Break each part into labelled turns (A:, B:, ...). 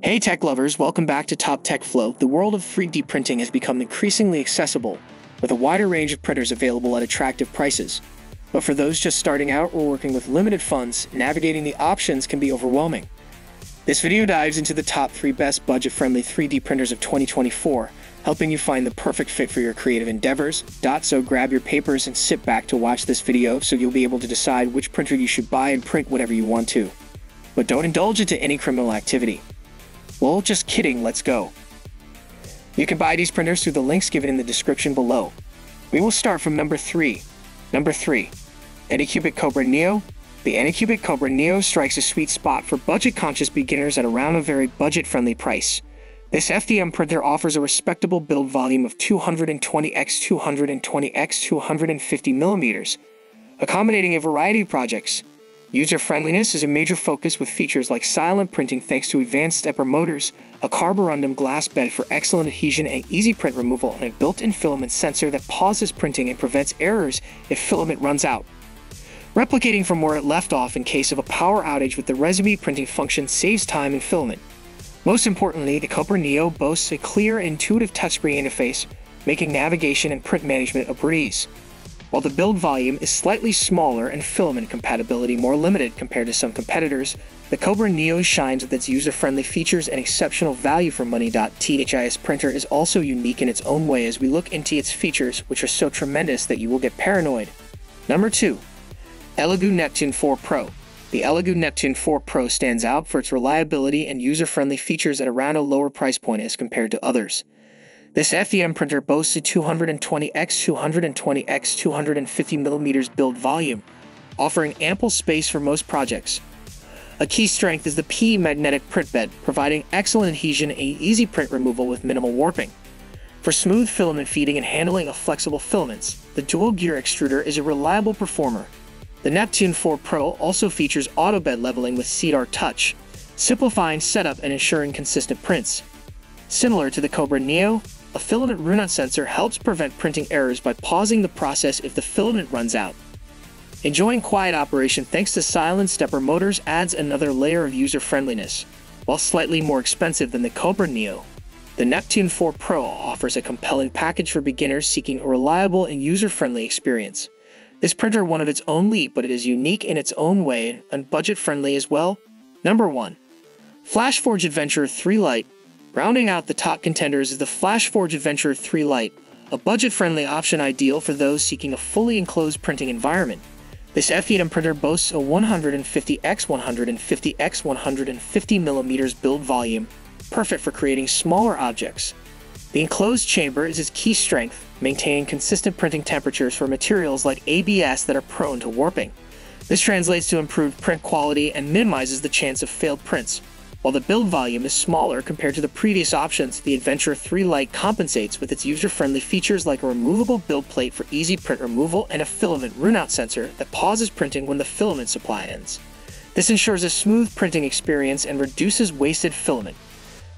A: Hey tech lovers, welcome back to Top Tech Flow. The world of 3D printing has become increasingly accessible, with a wider range of printers available at attractive prices. But for those just starting out or working with limited funds, navigating the options can be overwhelming. This video dives into the top 3 best budget-friendly 3D printers of 2024, helping you find the perfect fit for your creative endeavors. So grab your papers and sit back to watch this video so you'll be able to decide which printer you should buy and print whatever you want to. But don't indulge into any criminal activity. Well, just kidding, let's go. You can buy these printers through the links given in the description below. We will start from number 3. Number 3. Anycubic Kobra Neo. The Anycubic Kobra Neo strikes a sweet spot for budget-conscious beginners at around a very budget-friendly price. This FDM printer offers a respectable build volume of 220x220x250mm, accommodating a variety of projects, User friendliness is a major focus with features like silent printing thanks to advanced stepper motors, a carborundum glass bed for excellent adhesion and easy print removal, and a built-in filament sensor that pauses printing and prevents errors if filament runs out. Replicating from where it left off in case of a power outage with the Resume printing function saves time and filament. Most importantly, the Kobra Neo boasts a clear intuitive touchscreen interface, making navigation and print management a breeze while the build volume is slightly smaller and filament compatibility more limited compared to some competitors, the Kobra Neo shines with its user-friendly features and exceptional value for money. THIS printer is also unique in its own way as we look into its features, which are so tremendous that you will get paranoid. Number 2. Elegoo Neptune 4 Pro. The Elegoo Neptune 4 Pro stands out for its reliability and user-friendly features at around a lower price point as compared to others. This FDM printer boasts a 220x 220x 250mm build volume, offering ample space for most projects. A key strength is the P magnetic print bed, providing excellent adhesion and easy print removal with minimal warping. For smooth filament feeding and handling of flexible filaments, the dual gear extruder is a reliable performer. The Neptune 4 Pro also features auto bed leveling with CDAR Touch, simplifying setup and ensuring consistent prints. Similar to the Kobra Neo, a filament runout sensor helps prevent printing errors by pausing the process if the filament runs out. Enjoying quiet operation thanks to silent stepper motors adds another layer of user friendliness. While slightly more expensive than the Kobra Neo, the Neptune 4 Pro offers a compelling package for beginners seeking a reliable and user-friendly experience. This printer won of its own leap, but it is unique in its own way and budget-friendly as well. Number 1. FlashForge Adventure 3 Lite Rounding out the top contenders is the FlashForge Adventure 3 Lite, a budget-friendly option ideal for those seeking a fully enclosed printing environment. This FDM printer boasts a 150x 150x 150mm build volume, perfect for creating smaller objects. The enclosed chamber is its key strength, maintaining consistent printing temperatures for materials like ABS that are prone to warping. This translates to improved print quality and minimizes the chance of failed prints, while the build volume is smaller compared to the previous options, the Adventure 3 Lite compensates with its user-friendly features like a removable build plate for easy print removal and a filament runout sensor that pauses printing when the filament supply ends. This ensures a smooth printing experience and reduces wasted filament.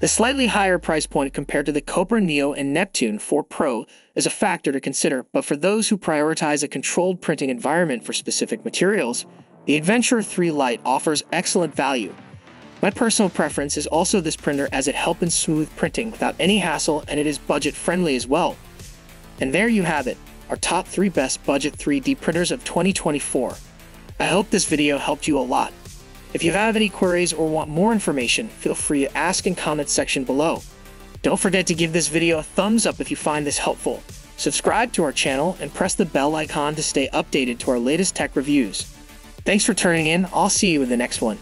A: The slightly higher price point compared to the Kobra Neo and Neptune 4 Pro is a factor to consider, but for those who prioritize a controlled printing environment for specific materials, the Adventure 3 Lite offers excellent value my personal preference is also this printer as it helps in smooth printing without any hassle and it is budget friendly as well. And there you have it, our top 3 best budget 3D printers of 2024. I hope this video helped you a lot. If you have any queries or want more information, feel free to ask in comment section below. Don't forget to give this video a thumbs up if you find this helpful. Subscribe to our channel and press the bell icon to stay updated to our latest tech reviews. Thanks for tuning in, I'll see you in the next one.